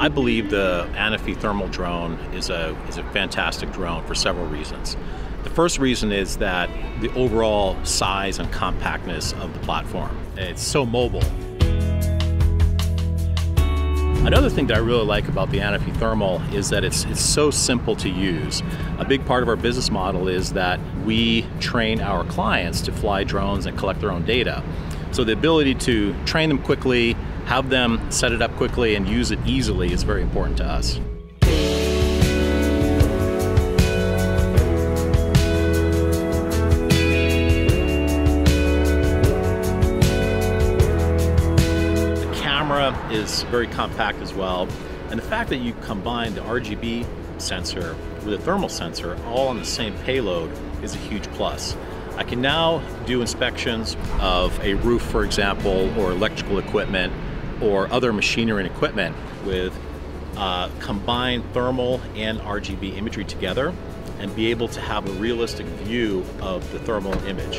I believe the Anafi thermal drone is a, is a fantastic drone for several reasons. The first reason is that the overall size and compactness of the platform. It's so mobile. Another thing that I really like about the Anafi Thermal is that it's, it's so simple to use. A big part of our business model is that we train our clients to fly drones and collect their own data. So the ability to train them quickly, have them set it up quickly and use it easily is very important to us. The camera is very compact as well. And the fact that you combine the RGB sensor with a thermal sensor all on the same payload is a huge plus. I can now do inspections of a roof, for example, or electrical equipment, or other machinery and equipment with uh, combined thermal and RGB imagery together and be able to have a realistic view of the thermal image.